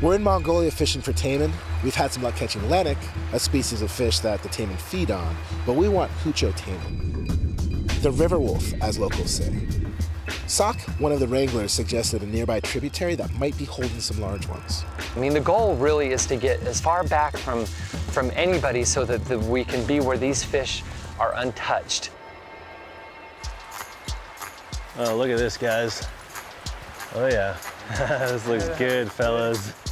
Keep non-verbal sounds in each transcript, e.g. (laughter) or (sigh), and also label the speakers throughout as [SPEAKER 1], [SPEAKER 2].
[SPEAKER 1] We're in Mongolia fishing for taimen. We've had some luck catching lenok, a species of fish that the taimen feed on, but we want hucho taimen. The river wolf, as locals say. Sock, one of the wranglers, suggested a nearby tributary that might be holding some large ones.
[SPEAKER 2] I mean, the goal really is to get as far back from, from anybody so that the, we can be where these fish are untouched.
[SPEAKER 3] Oh, look at this, guys. Oh, yeah. (laughs) this looks good, fellas.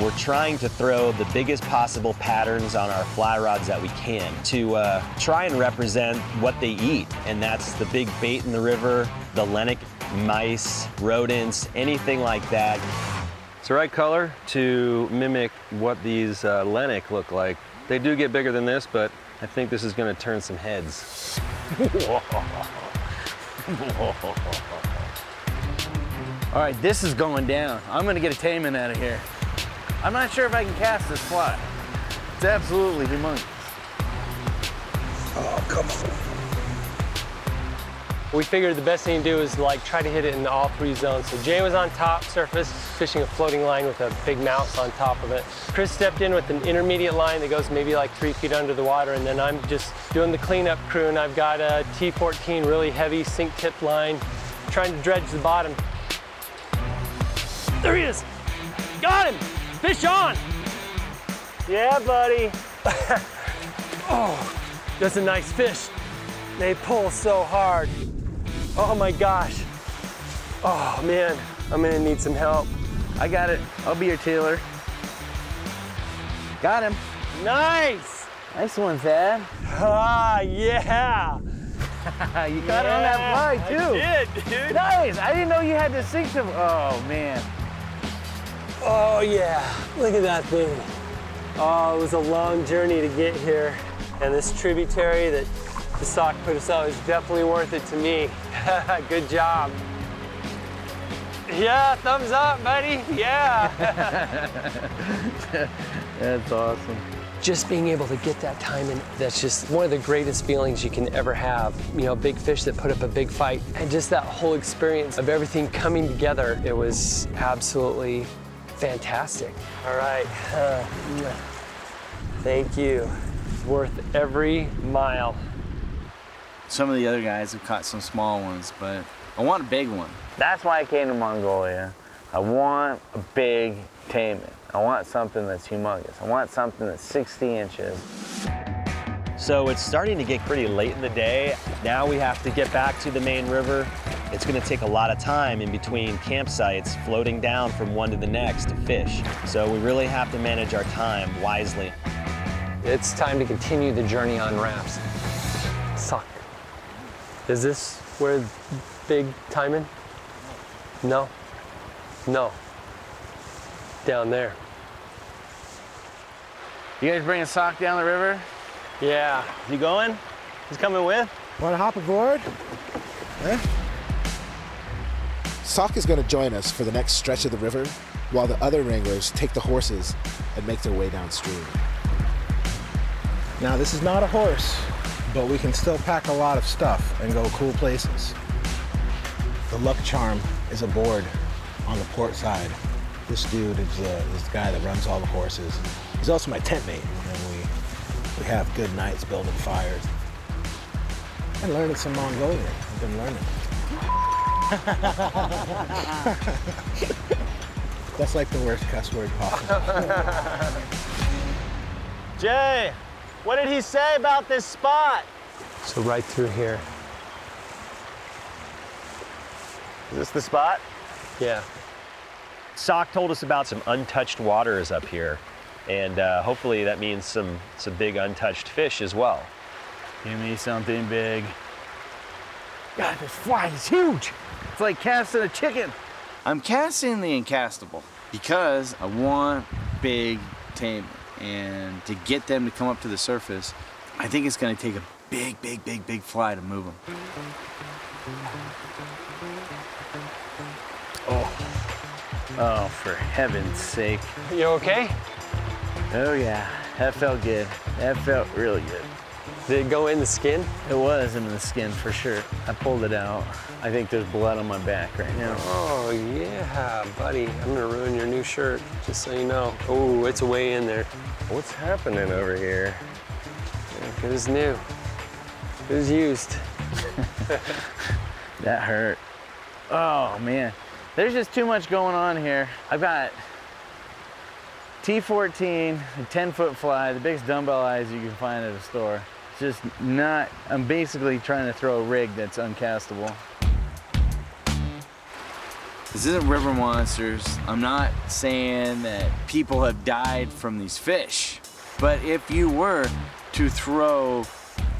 [SPEAKER 4] We're trying to throw the biggest possible patterns on our fly rods that we can to uh, try and represent what they eat. And that's the big bait in the river, the lenok, mice, rodents, anything like that.
[SPEAKER 3] It's the right color to mimic what these uh, lenok look like. They do get bigger than this, but I think this is gonna turn some heads. (laughs)
[SPEAKER 5] All right, this is going down. I'm gonna get a taimen out of here. I'm not sure if I can cast this fly. It's absolutely humongous.
[SPEAKER 1] Oh, come on.
[SPEAKER 6] We figured the best thing to do is like try to hit it in all three zones. So Jay was on top surface, fishing a floating line with a big mouse on top of it. Chris stepped in with an intermediate line that goes maybe like three feet under the water, and then I'm just doing the cleanup crew, and I've got a T14 really heavy sink tip line, trying to dredge the bottom. There he is! Got him! Fish on! Yeah, buddy. (laughs) oh, that's a nice fish. They pull so hard. Oh my gosh. Oh man, I'm gonna need some help.
[SPEAKER 5] I got it. I'll be your tailor. Got him.
[SPEAKER 6] Nice!
[SPEAKER 5] Nice one, Thad.
[SPEAKER 6] Ah, yeah! (laughs)
[SPEAKER 5] you got it on that fly, too.
[SPEAKER 6] I did, dude.
[SPEAKER 5] Nice. I didn't know you had the sink tip. Oh, man.
[SPEAKER 6] Oh yeah, look at that thing. Oh, it was a long journey to get here. And this tributary that the Sock put us out is definitely worth it to me. (laughs) Good job. Yeah, thumbs up, buddy. Yeah. (laughs)
[SPEAKER 5] That's awesome.
[SPEAKER 2] Just being able to get that time in, that's just one of the greatest feelings you can ever have. You know, big fish that put up a big fight. And just that whole experience of everything coming together, it was absolutely fantastic. All right. Uh, (laughs) thank you. Worth every mile.
[SPEAKER 7] Some of the other guys have caught some small ones, but I want a big one.
[SPEAKER 5] That's why I came to Mongolia. I want a big taimen. I want something that's humongous. I want something that's 60 inches.
[SPEAKER 4] So it's starting to get pretty late in the day. Now we have to get back to the main river. It's gonna take a lot of time in between campsites, floating down from one to the next to fish. So we really have to manage our time wisely.
[SPEAKER 2] It's time to continue the journey on rafts. Sock. Is this where big taimen? No. No. Down there.
[SPEAKER 5] You guys bringing Sock down the river?
[SPEAKER 6] Yeah.
[SPEAKER 3] You going? He's coming with?
[SPEAKER 1] Want to hop aboard? Eh? Sock is going to join us for the next stretch of the river, while the other wranglers take the horses and make their way downstream.
[SPEAKER 8] Now, this is not a horse, but we can still pack a lot of stuff and go cool places. The luck charm is aboard on the port side. This dude is, uh, is the guy that runs all the horses. He's also my tent mate, and we, we have good nights building fires. And learning some Mongolian. I've been learning. (laughs) That's like the worst cuss word possible. (laughs)
[SPEAKER 3] Jay, what did he say about this spot?
[SPEAKER 6] So right through here.
[SPEAKER 3] Is this the spot?
[SPEAKER 6] Yeah.
[SPEAKER 4] Sock told us about some untouched waters up here, and uh, hopefully that means some, some big untouched fish as well.
[SPEAKER 5] Give me something big. God, this fly is huge. It's like casting a chicken.
[SPEAKER 7] I'm casting the incastable because I want big taimen. And to get them to come up to the surface, I think it's gonna take a big, big, big, big fly to move them.
[SPEAKER 5] Oh. Oh, for heaven's sake.
[SPEAKER 6] You okay?
[SPEAKER 5] Oh, yeah. That felt good. That felt really good.
[SPEAKER 2] Did it go in the skin?
[SPEAKER 5] It was in the skin for sure. I pulled it out. I think there's blood on my back right now.
[SPEAKER 2] Oh yeah, buddy. I'm gonna ruin your new shirt, just so you know. Oh, it's way in there.
[SPEAKER 3] What's happening over here?
[SPEAKER 2] It was new. It was used. (laughs)
[SPEAKER 5] That hurt. Oh man, there's just too much going on here. I've got T14, a 10 foot fly, the biggest dumbbell eyes you can find at a store. Just not, I'm basically trying to throw a rig that's uncastable.
[SPEAKER 7] This isn't River Monsters. I'm not saying that people have died from these fish. But if you were to throw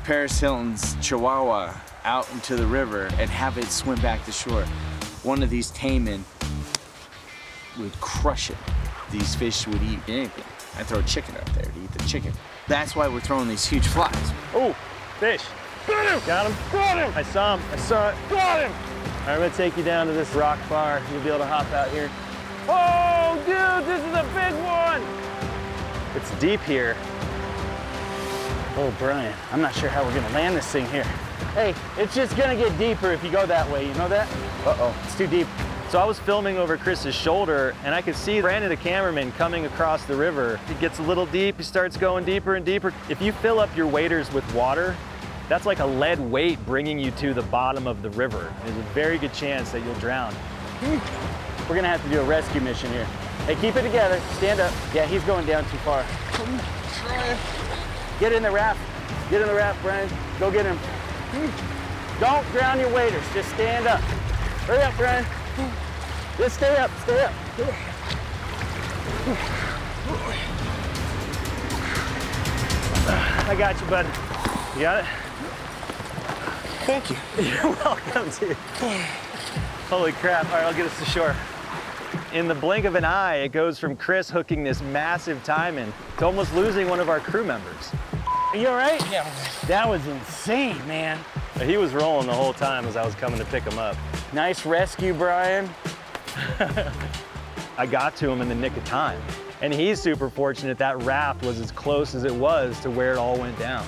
[SPEAKER 7] Paris Hilton's Chihuahua out into the river and have it swim back to shore, one of these taimen would crush it. These fish would eat anything. I throw a chicken out there to eat the chicken. That's why we're throwing these huge flies.
[SPEAKER 4] Oh, fish. Got him. Got him. Got him. I saw him. I saw it. Got him. All right, I'm gonna take you down to this rock bar. You'll be able to hop out here. Oh, dude, this is a big one. It's deep here.
[SPEAKER 5] Oh, Brian, I'm not sure how we're gonna land this thing here. Hey, it's just gonna get deeper if you go that way, you know that? Uh-oh, it's too deep.
[SPEAKER 4] So I was filming over Chris's shoulder and I could see Brandon, the cameraman, coming across the river. It gets a little deep, he starts going deeper and deeper. If you fill up your waders with water, that's like a lead weight bringing you to the bottom of the river. There's a very good chance that you'll drown.
[SPEAKER 5] We're gonna have to do a rescue mission here. Hey, keep it together, stand up. Yeah, he's going down too far. Get in the raft. Get in the raft, Brian. Go get him. Don't drown your waders, just stand up. Hurry up, Brian. Just stay up, stay up.
[SPEAKER 4] I got you, bud. You got it?
[SPEAKER 1] Thank you. (laughs)
[SPEAKER 4] You're welcome, dude. Holy crap. All right, I'll get us to shore. In the blink of an eye, it goes from Chris hooking this massive taimen to almost losing one of our crew members.
[SPEAKER 5] Are you all right? Yeah. That was insane, man.
[SPEAKER 4] He was rolling the whole time as I was coming to pick him up.
[SPEAKER 5] Nice rescue, Brian. (laughs)
[SPEAKER 4] I got to him in the nick of time. And he's super fortunate that raft was as close as it was to where it all went down.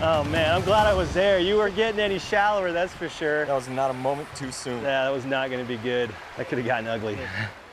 [SPEAKER 4] Oh man, I'm glad I was there. You weren't getting any shallower, that's for sure.
[SPEAKER 3] That was not a moment too soon.
[SPEAKER 4] Yeah, that was not gonna be good. That could have gotten ugly. (laughs)